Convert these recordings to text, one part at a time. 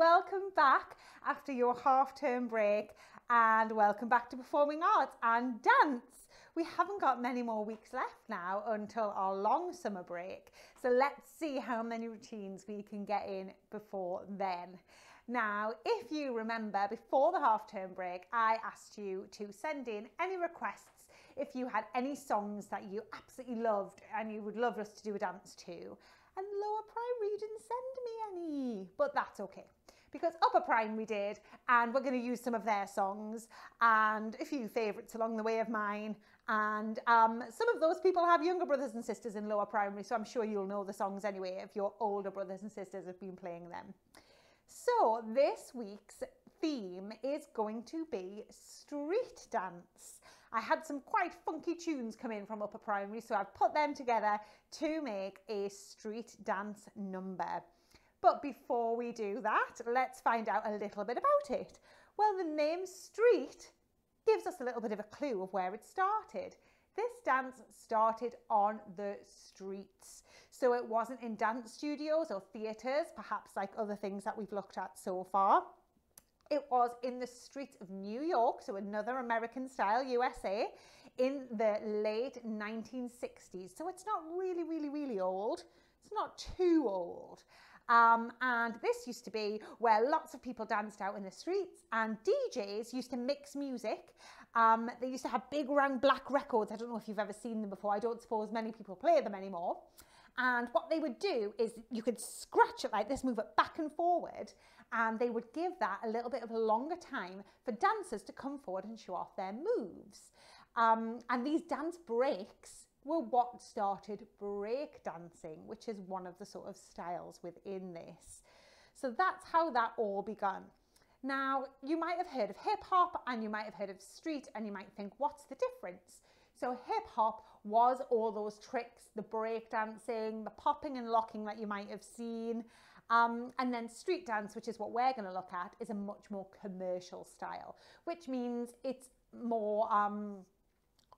welcome back after your half term break, and welcome back to Performing Arts and Dance. We haven't got many more weeks left now until our long summer break, so let's see how many routines we can get in before then. Now, if you remember, before the half term break, I asked you to send in any requests if you had any songs that you absolutely loved and you would love us to do a dance to and lower primary didn't send me any, but that's okay because upper primary did and we're going to use some of their songs and a few favourites along the way of mine and um, some of those people have younger brothers and sisters in lower primary so I'm sure you'll know the songs anyway if your older brothers and sisters have been playing them. So this week's theme is going to be street dance. I had some quite funky tunes come in from upper primary, so I've put them together to make a street dance number. But before we do that, let's find out a little bit about it. Well, the name street gives us a little bit of a clue of where it started. This dance started on the streets. So it wasn't in dance studios or theatres, perhaps like other things that we've looked at so far. It was in the streets of New York, so another American style USA, in the late 1960s. So it's not really, really, really old. It's not too old. Um, and this used to be where lots of people danced out in the streets and DJs used to mix music. Um, they used to have big round black records. I don't know if you've ever seen them before. I don't suppose many people play them anymore. And what they would do is you could scratch it like this, move it back and forward, and they would give that a little bit of a longer time for dancers to come forward and show off their moves. Um, and these dance breaks were what started break dancing, which is one of the sort of styles within this. So that's how that all began. Now, you might have heard of hip hop and you might have heard of street, and you might think, what's the difference? So, hip hop was all those tricks, the break dancing, the popping and locking that you might have seen, um, and then street dance, which is what we're going to look at, is a much more commercial style, which means it's more um,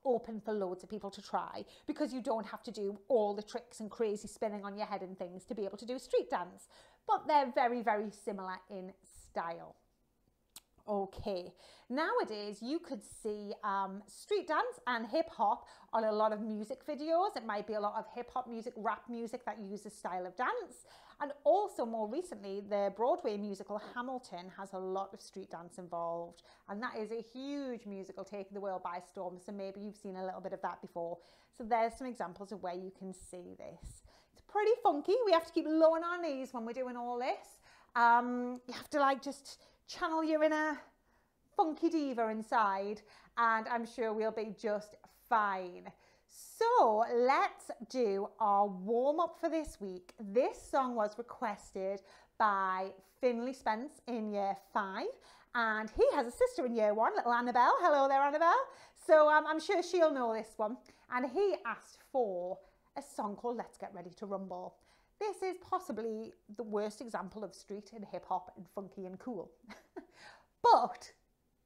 open for loads of people to try because you don't have to do all the tricks and crazy spinning on your head and things to be able to do street dance. But they're very, very similar in style. Okay, nowadays you could see um, street dance and hip hop on a lot of music videos. It might be a lot of hip hop music, rap music that uses style of dance. And also more recently, the Broadway musical Hamilton has a lot of street dance involved. And that is a huge musical taking the world by storm. So maybe you've seen a little bit of that before. So there's some examples of where you can see this. It's pretty funky. We have to keep low on our knees when we're doing all this. Um, you have to like just channel your inner funky diva inside and I'm sure we'll be just fine. So let's do our warm up for this week. This song was requested by Finley Spence in year five and he has a sister in year one, little Annabelle. Hello there, Annabelle. So um, I'm sure she'll know this one. And he asked for a song called Let's Get Ready to Rumble. This is possibly the worst example of street and hip hop and funky and cool. but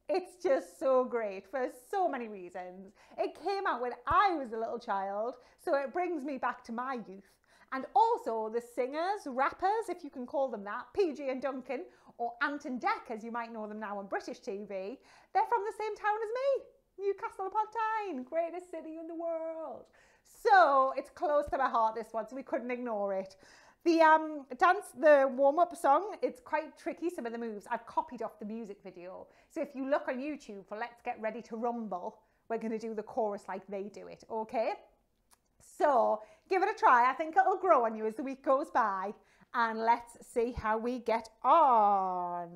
it's just so great for so many reasons. It came out when I was a little child, so it brings me back to my youth. And also the singers, rappers, if you can call them that, PJ and Duncan, or Ant and Dec, as you might know them now on British TV, they're from the same town as me, Newcastle upon Tyne, greatest city in the world. So it's close to my heart, this one, so we couldn't ignore it. The um, dance, the warm-up song, it's quite tricky, some of the moves. I've copied off the music video. So if you look on YouTube for Let's Get Ready to Rumble, we're going to do the chorus like they do it, okay? So give it a try. I think it'll grow on you as the week goes by. And let's see how we get on.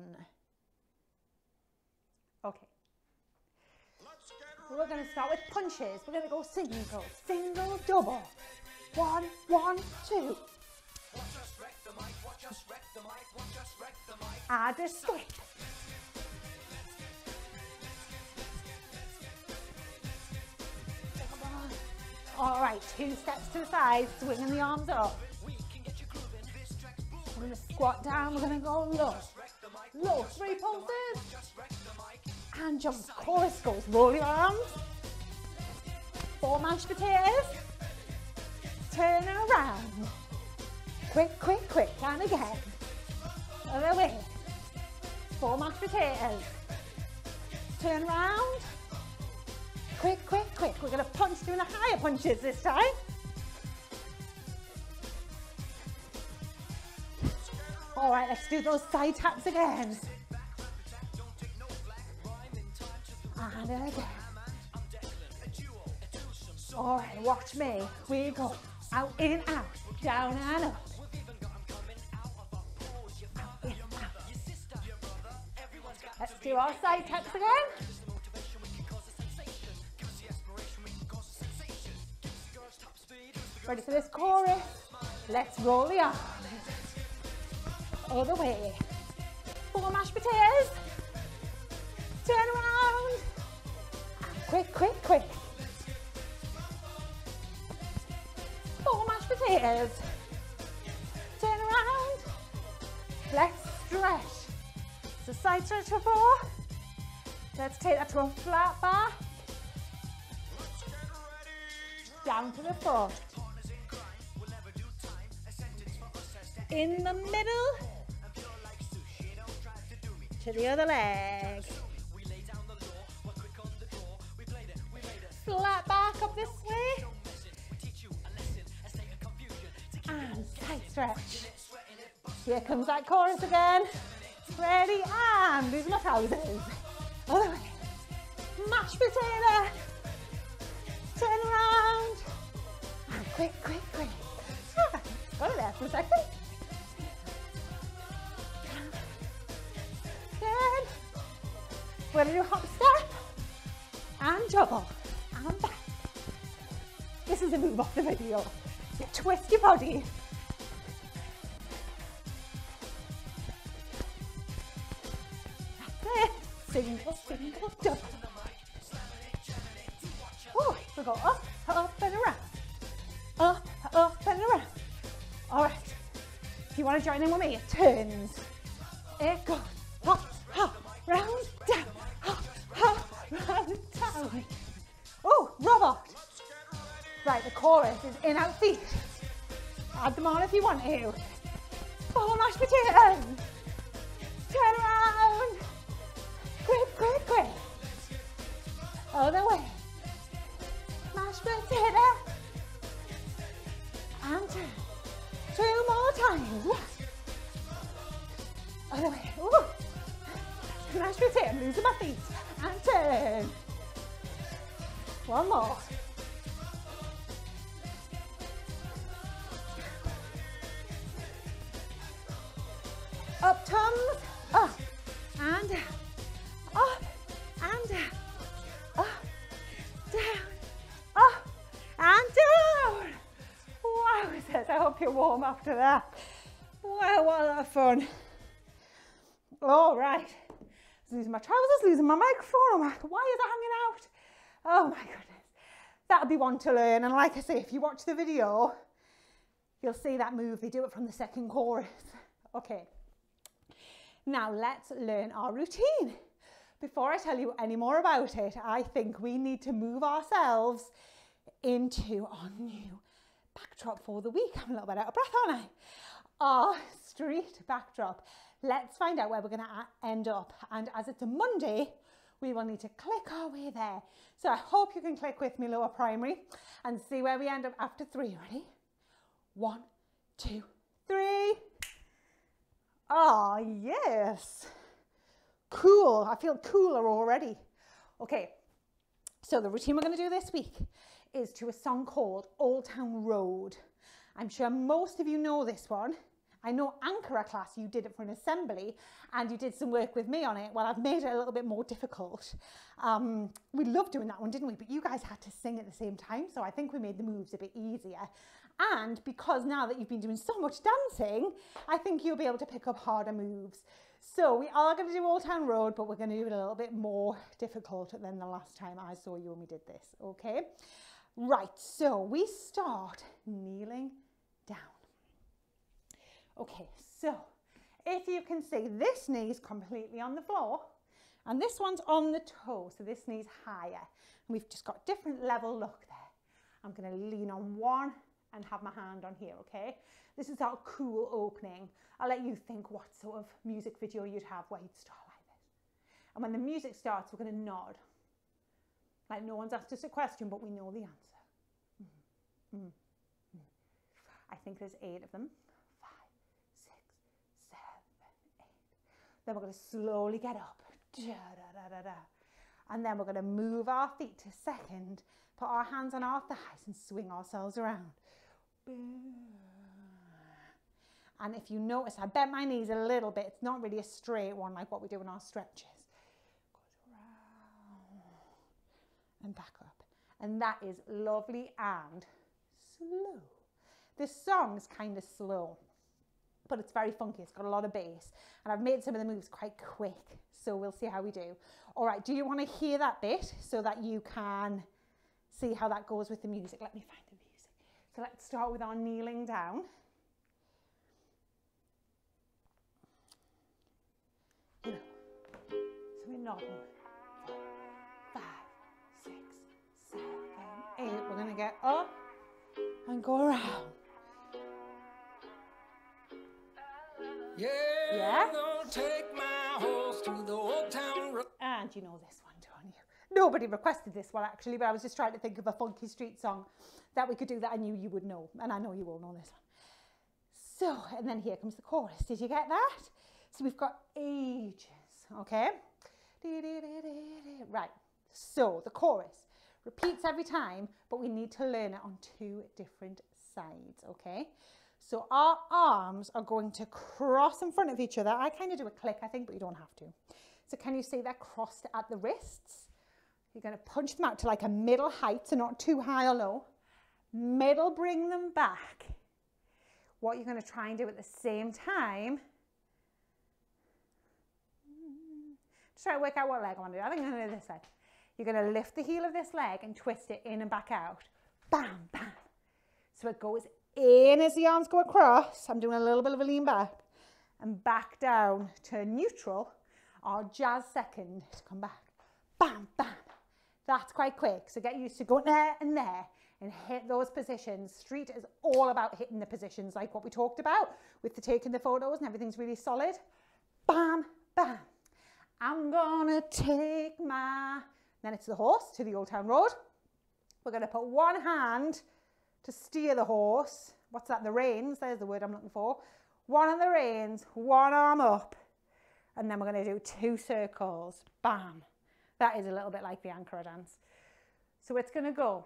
Okay. We're going to start with punches. We're going to go single, single, double. One, one, two. Add a skip. All right, two steps to the side, swinging the arms up. We're gonna squat down, we're gonna go low. Low, three pulses. And jump, chorus goes, roll your arms. Four mashed potatoes. Turn around quick, quick, quick, and again. Other way. Four mashed potatoes. Turn around. Quick, quick, quick. We're going to punch doing the higher punches this time. All right, let's do those side taps again. And again. All right, watch me. We go out, in, out, down and up. Do our side taps again. Ready for this chorus? Let's roll the arms. the way. Four mashed potatoes. Turn around. Quick, quick, quick. Four mashed potatoes. Turn around. Let's stretch. So side stretch for four. Let's take that to a flat back. Down to the front. In the middle. To the other leg. Flat back up this way. And side stretch. Here comes that chorus again. Ready and lose my trousers. Other way. Mash potato. Turn around. And quick, quick, quick. Ah, got it there for a second. Good. We're gonna do hop step and juggle and back. This is a move off the video. Twist your body. Single, double. Oh, we go up, up and around. Up, up and around. All right. If you want to join in with me, it turns. It goes up, up, round, down, up, up, round, down. Oh, robot. Right, the chorus is in out feet. Add them on if you want to. Other way. Ooh. Potato. I'm losing my feet. And turn. One more. Up tongues, up and up and up, down, up and down. Wowzers, I hope you're warm after that. Wow, what a lot of fun. All right, losing my trousers, losing my microphone. I'm like, why is it hanging out? Oh my goodness. That'll be one to learn. And like I say, if you watch the video, you'll see that move. They do it from the second chorus. Okay. Now let's learn our routine. Before I tell you any more about it, I think we need to move ourselves into our new backdrop for the week. I'm a little bit out of breath, aren't I? Our street backdrop. Let's find out where we're going to end up. And as it's a Monday, we will need to click our way there. So I hope you can click with me, lower primary, and see where we end up after three. Ready? One, two, three. Ah, oh, yes. Cool. I feel cooler already. Okay, so the routine we're going to do this week is to a song called Old Town Road. I'm sure most of you know this one. I know Ankara class, you did it for an assembly and you did some work with me on it. Well, I've made it a little bit more difficult. Um, we loved doing that one, didn't we? But you guys had to sing at the same time. So I think we made the moves a bit easier. And because now that you've been doing so much dancing, I think you'll be able to pick up harder moves. So we are going to do Old Town Road, but we're going to do it a little bit more difficult than the last time I saw you when we did this, okay? Right, so we start kneeling. Okay, so if you can see, this knee's completely on the floor and this one's on the toe, so this knee's higher. And we've just got different level look there. I'm gonna lean on one and have my hand on here, okay? This is our cool opening. I'll let you think what sort of music video you'd have where you'd start like this. And when the music starts, we're going to nod. Like no one's asked us a question, but we know the answer. Mm. Mm. Mm. I think there's eight of them. Five, six, seven, eight. Then we're going to slowly get up. Da, da, da, da. And then we're going to move our feet to second, put our hands on our thighs and swing ourselves around. And if you notice, I bent my knees a little bit. It's not really a straight one like what we do in our stretches. Goes around and back up. And that is lovely and slow. This song is kind of slow, but it's very funky. It's got a lot of bass. And I've made some of the moves quite quick. So we'll see how we do. All right, do you want to hear that bit so that you can see how that goes with the music? Let me find the music. So let's start with our kneeling down. So we're nodding. Five, six, seven, eight. We're going to get up and go around. Town road. And you know this one, don't you? Nobody requested this one actually, but I was just trying to think of a funky street song that we could do that I knew you would know. And I know you all know this one. So, and then here comes the chorus. Did you get that? So we've got ages, okay? Right, so the chorus repeats every time, but we need to learn it on two different sides, okay? So our arms are going to cross in front of each other. I kind of do a click, I think, but you don't have to. So can you see they're crossed at the wrists? You're going to punch them out to like a middle height, so not too high or low. Middle, bring them back. What you're going to try and do at the same time try to work out what leg I want to do. I think I'm going to do this leg. You're going to lift the heel of this leg and twist it in and back out. Bam, bam. So it goes in as the arms go across. I'm doing a little bit of a lean back. And back down to neutral or jazz second to come back. Bam, bam. That's quite quick. So get used to going there and there and hit those positions. Street is all about hitting the positions like what we talked about with the taking the photos and everything's really solid. Bam, bam. I'm gonna take my, then it's the horse to the Old Town Road. We're gonna put one hand to steer the horse. What's that? The reins, there's the word I'm looking for. One on the reins, one arm up. And then we're gonna do two circles. Bam. That is a little bit like the Ankara dance. So it's gonna go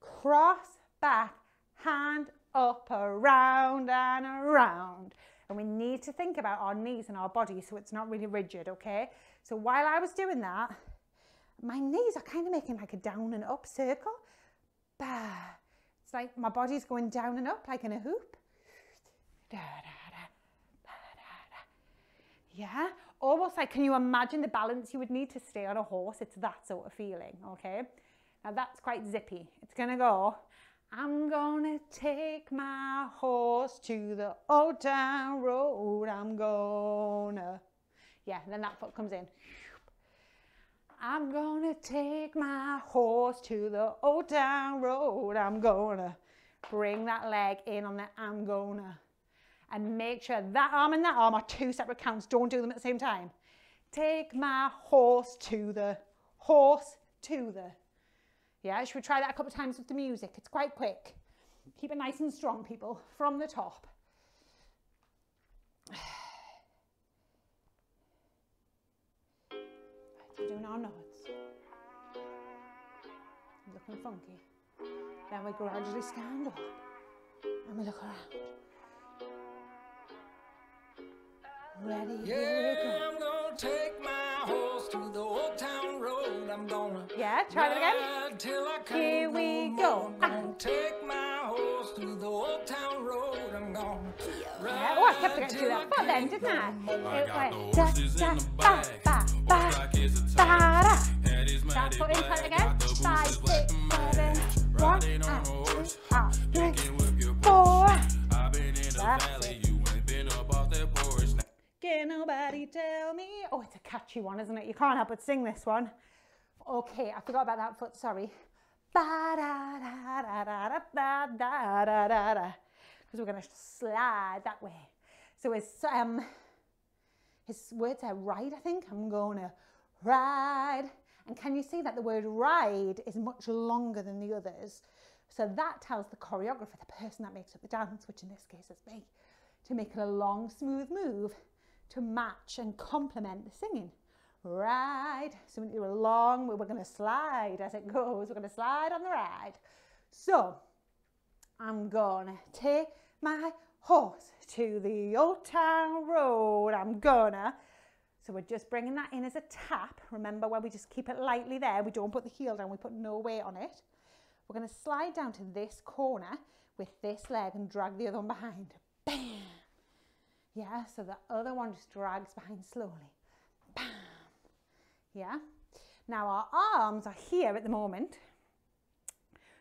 cross, back, hand up, around and around. And we need to think about our knees and our body so it's not really rigid, okay? So while I was doing that, my knees are kind of making like a down and up circle. Bah. Like my body's going down and up like in a hoop. Da, da, da. Yeah, almost like, can you imagine the balance you would need to stay on a horse? It's that sort of feeling, okay? Now that's quite zippy. It's gonna go I'm gonna take my horse to the old town road. I'm gonna. Yeah, then that foot comes in. I'm gonna take my horse to the old town road. I'm gonna bring that leg in on the I'm gonna. And make sure that arm and that arm are two separate counts. Don't do them at the same time. Take my horse to the horse to the yeah, should we try that a couple of times with the music? It's quite quick. Keep it nice and strong, people, from the top. Doing our nods. Looking funky. Then we gradually stand up and we look around. Ready, Yeah, here we go. I'm gonna take my horse to the old town road. I'm gonna Yeah, try that again. till I can't Here no we more. go. I'm gonna take my horse to the old town road. I'm gonna Yeah. Oh, I kept forgetting to do that foot then, didn't I? I It got went the da, horses da, in the ba, back. ba, Five, da, da. Stop putting cut again. Five, six, seven, one, and two, and three, four. That's it. Can nobody tell me? Oh, it's a catchy one, isn't it? You can't help but sing this one. Okay, I forgot about that foot, sorry. Because we're going to slide that way. So it's um, his words are ride, I think. I'm going to ride. And can you see that the word ride is much longer than the others? So that tells the choreographer, the person that makes up the dance, which in this case is me, to make it a long, smooth move to match and complement the singing. Ride. So we do a long, we're going to slide as it goes. We're going to slide on the ride. So I'm going to take my horse to the old town road. I'm gonna. So we're just bringing that in as a tap. Remember where we just keep it lightly there. We don't put the heel down. We put no weight on it. We're to slide down to this corner with this leg and drag the other one behind. Bam! Yeah, so the other one just drags behind slowly. Bam! Yeah. Now our arms are here at the moment.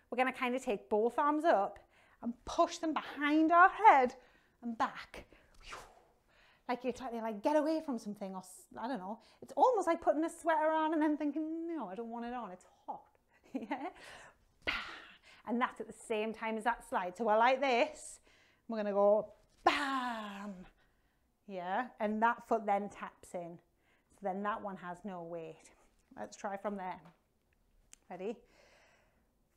We're to kind of take both arms up and push them behind our head and back. Like you're trying to like get away from something or I don't know. It's almost like putting a sweater on and then thinking, no, I don't want it on. It's hot. yeah. And that's at the same time as that slide. So we're like this. We're going to go bam. Yeah. And that foot then taps in. So then that one has no weight. Let's try from there. Ready?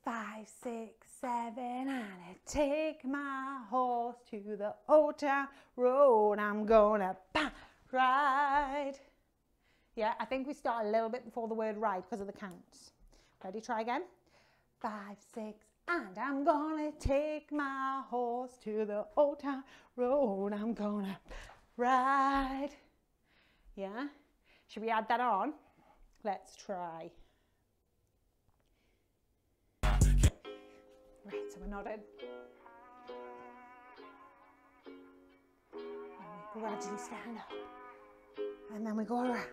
Five, six, seven, and I take my horse to the old town road. I'm gonna ride. Yeah, I think we start a little bit before the word ride because of the counts. Ready? Try again. Five, six, and I'm gonna take my horse to the old town road. I'm gonna ride. Yeah? Should we add that on? Let's try. Right, so we're nodding. And we gradually stand up. And then we go around.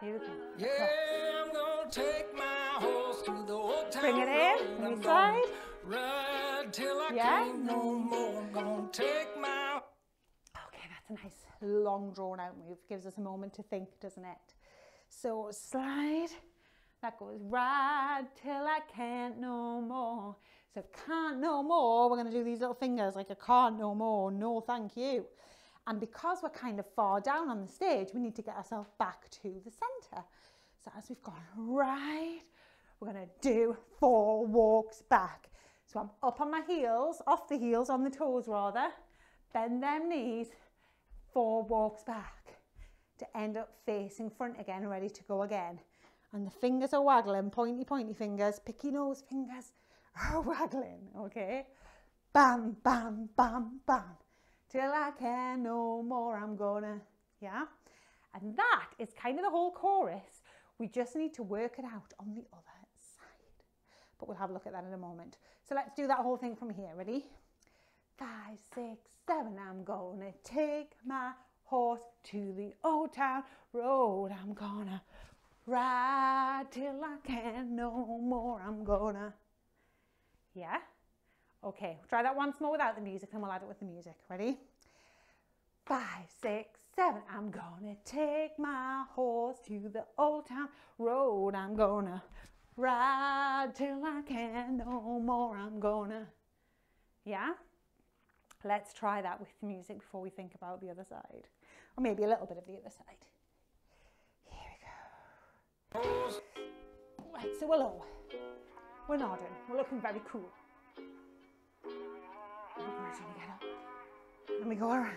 Beautiful. Yeah, I'm gonna take my horse to the old town Bring it in, road. I'm side. ride till I Yeah. can't no more. I'm gonna take my Okay, that's a nice long drawn out move. Gives us a moment to think, doesn't it? So slide. That goes ride till I can't no more. So can't no more, we're going to do these little fingers like a can't no more, no thank you. And because we're kind of far down on the stage, we need to get ourselves back to the centre. So as we've gone right, we're going to do four walks back. So I'm up on my heels, off the heels, on the toes rather. Bend them knees, four walks back to end up facing front again, ready to go again. And the fingers are waggling, pointy, pointy fingers, picky nose fingers are waggling, okay? Bam, bam, bam, bam. Till I can no more, I'm gonna, yeah? And that is kind of the whole chorus. We just need to work it out on the other side. But we'll have a look at that in a moment. So let's do that whole thing from here. Ready? Five, six, seven. I'm gonna take my horse to the old town road. I'm gonna ride till I can no more. I'm gonna. Yeah? Okay, try that once more without the music, then we'll add it with the music. Ready? Five, six, seven. I'm gonna take my horse to the old town road. I'm gonna ride till I can no more. I'm gonna. Yeah? Let's try that with the music before we think about the other side. Or maybe a little bit of the other side. Here we go. horse. Right, so oh, we're low. We're nodding. We're looking very cool. And we gradually get up. And we go around.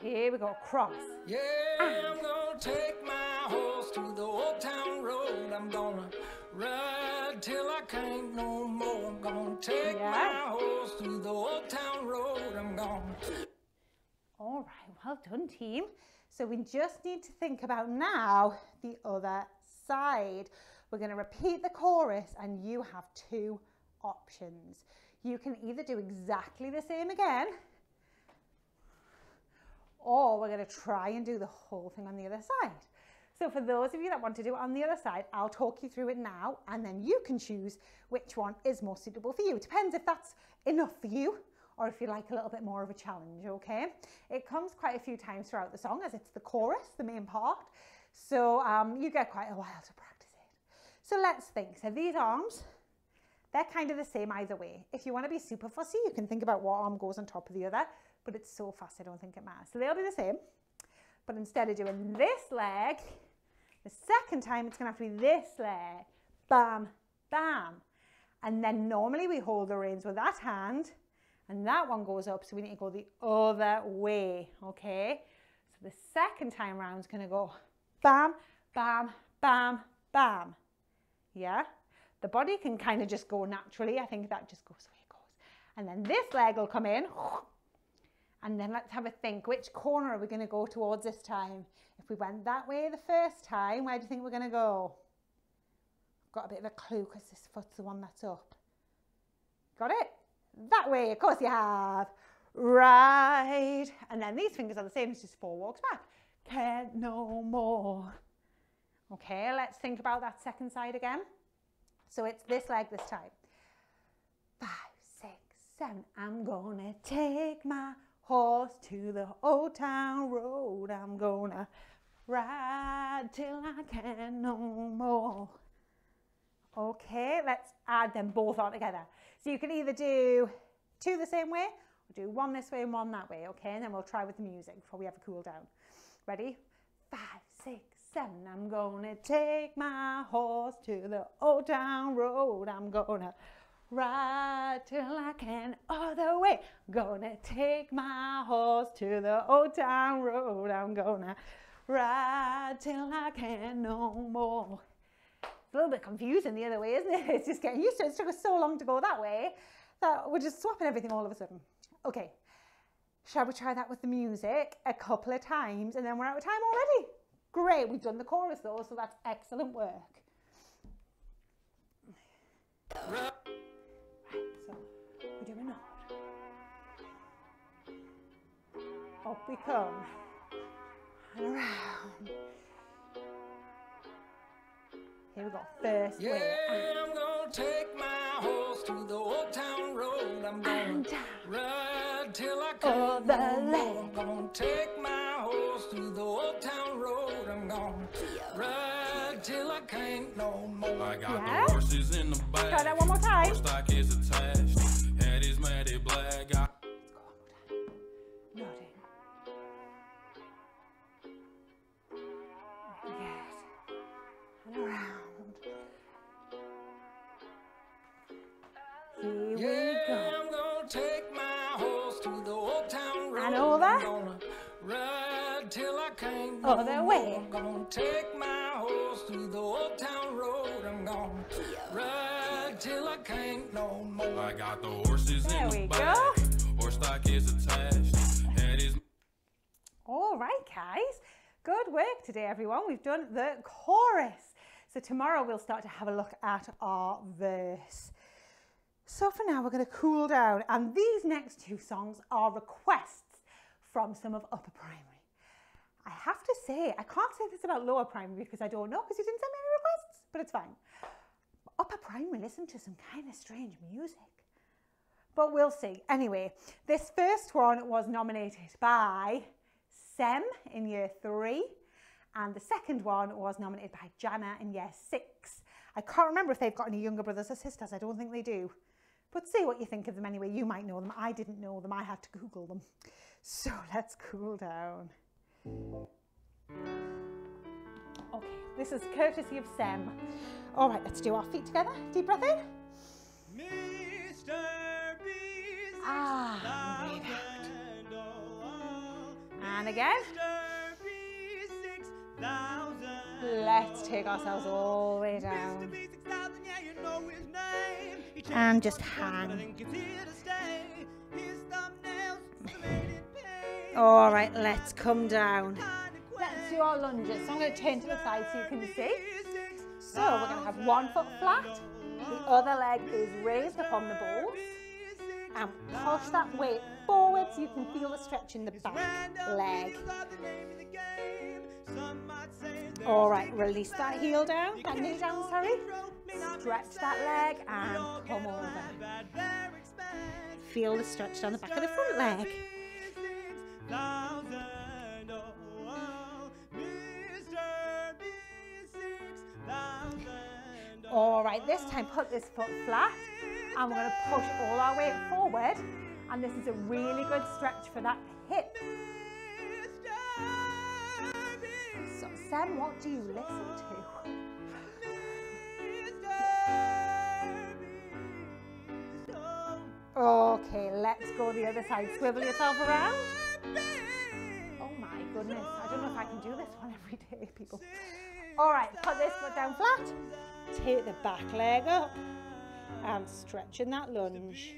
Here we go, cross. Yeah, I'm gonna take my horse to the old town road. I'm gonna ride till I can't no more. I'm gonna take Yeah. my horse to the old town road. I'm gonna All right, well done, team. So we just need to think about now the other side. We're going to repeat the chorus, and you have two options. You can either do exactly the same again, or we're going to try and do the whole thing on the other side. So for those of you that want to do it on the other side, I'll talk you through it now and then you can choose which one is more suitable for you. It depends if that's enough for you or if you like a little bit more of a challenge, okay? It comes quite a few times throughout the song as it's the chorus, the main part. So um, you get quite a while to practice it. So let's think. So these arms, They're kind of the same either way. If you want to be super fussy, you can think about what arm goes on top of the other, but it's so fast, I don't think it matters. So they'll be the same. But instead of doing this leg, the second time it's going to have to be this leg. Bam, bam. And then normally we hold the reins with that hand and that one goes up. So we need to go the other way, okay? So the second time round is going to go bam, bam, bam, bam. Yeah? The body can kind of just go naturally. I think that just goes the way it goes. And then this leg will come in. And then let's have a think. Which corner are we going to go towards this time? If we went that way the first time, where do you think we're going to go? Got a bit of a clue because this foot's the one that's up. Got it? That way, of course you have. Right. And then these fingers are the same, it's just four walks back. Can't no more. Okay, let's think about that second side again. So it's this leg this time. Five, six, seven. I'm gonna take my horse to the old town road. I'm gonna ride till I can no more. Add them both on together. So you can either do two the same way or do one this way and one that way, okay? And then we'll try with the music before we have a cool down. Ready? Five, six, seven. I'm gonna take my horse to the old town road. I'm gonna ride till I can all the way. Gonna take my horse to the old town road. I'm gonna ride till I can no more. A little bit confusing the other way, isn't it? It's just getting used to it. It took us so long to go that way that we're just swapping everything all of a sudden. Okay, shall we try that with the music a couple of times and then we're out of time already? Great, we've done the chorus though, so that's excellent work. Right, so we're doing that. Up we come and around. Here we go. First Yeah, way. I'm gonna take my horse to the old town road. I'm gonna And uh, ride till I All can't the no I'm gonna take my horse to the old town road. I'm gonna ride till I can't no more. I got Yeah? the horses in the back. Try that one more time. Horse stock is attached. Oh, Other more. way. I'm gonna take my horse to the old town road. I'm gonna ride till I can't no more. I got the horses There in we the go. back. Horse stock is attached. Head is All right, guys. Good work today, everyone. We've done the chorus. So tomorrow we'll start to have a look at our verse. So for now, we're going to cool down. And these next two songs are requests from some of upper primary. I have to say, I can't say this about lower primary because I don't know because you didn't send me any requests, but it's fine. Upper primary listened to some kind of strange music. But we'll see. Anyway, this first one was nominated by Sem in year three, and the second one was nominated by Jana in year six. I can't remember if they've got any younger brothers or sisters. I don't think they do. But see what you think of them anyway. You might know them. I didn't know them. I had to Google them. So let's cool down. This is courtesy of Sem. All right, let's do our feet together. Deep breath in. Mr. B. Ah, breathe out. And again. Let's take ourselves all the way down. And just hang. All right, let's come down. Do our lunges. So I'm going to turn to the side so you can see. So we're going to have one foot flat. The other leg is raised up on the balls. And push that weight forward so you can feel the stretch in the back leg. All right, release that heel down, that knee down, sorry. Stretch that leg and come over. Feel the stretch down the back of the front leg. All right, this time put this foot flat And we're to push all our weight forward. And this is a really good stretch for that hip. So, Sam, what do you listen to? Okay, let's go the other side. Swivel yourself around. Oh my goodness, I don't know if I can do this one every day, people. All right, put this foot down flat. Take the back leg up and stretch in that lunge.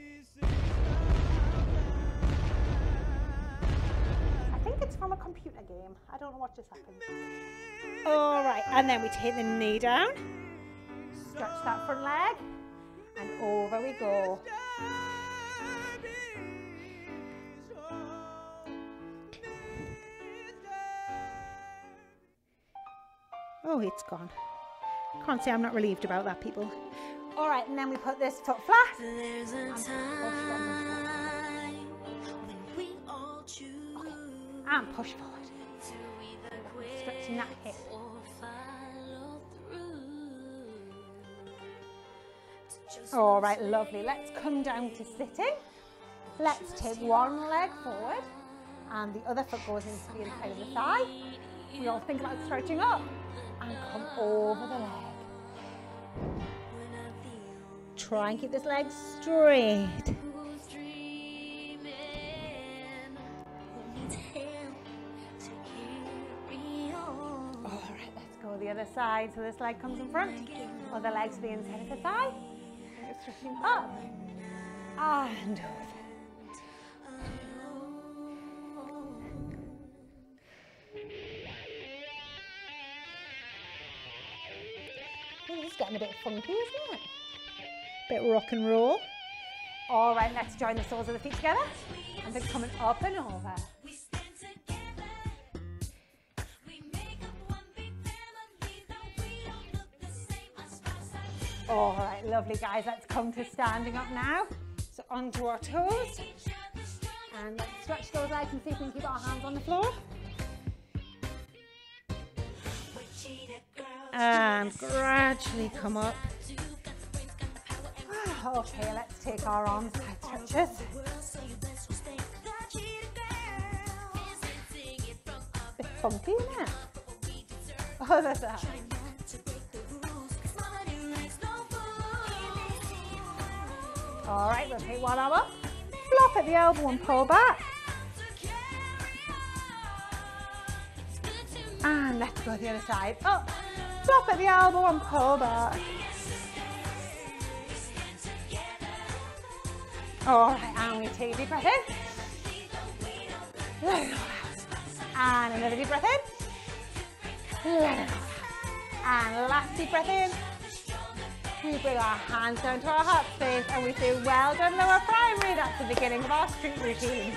I think it's from a computer game. I don't know what just happened. All right, and then we take the knee down, stretch that front leg, and over we go. Oh, it's gone. Can't say I'm not relieved about that, people. All right, and then we put this foot flat. There's a And push time when we all choose And push forward. to either quit Stretching that hip. or follow through. To just All right, lovely. Let's come down to sitting. Let's take one leg forward and the other foot goes into the inside of the thigh. We all think about stretching up and come over the leg. when I feel Try and keep this leg straight. who's dreaming, who needs help to carry on. All right, let's go the other side. So this leg comes in front, other leg to the inside of the thigh. Stretching up and over. Funky, isn't it? Bit rock and roll. All right, let's join the soles of the feet together and then coming up and over. We stand together. We make up one big family, though we don't look the same. Us five side All right, lovely guys. Let's come to standing up now. So onto our toes each other strong. and let's stretch those legs and see if we can keep our hands on the floor. And gradually come up. do got the brains, got the power, and Okay, let's take our arms side stretches. the world say let's stay. The cheetah girls. Sing it from Bit funky, isn't it? what we deserve. Oh, that's that. Try not to break the rules, 'cause nobody likes no fools. All right, we'll take one arm up, flop at the elbow and pull back. And let's go the other side. Up, flop at the elbow and pull back. All right, and we take a deep breath in. Let it all out. And another deep breath in. Let it all out. And last deep breath in. We bring our hands down to our heart space and we say, well done lower primary. That's the beginning of our street routine.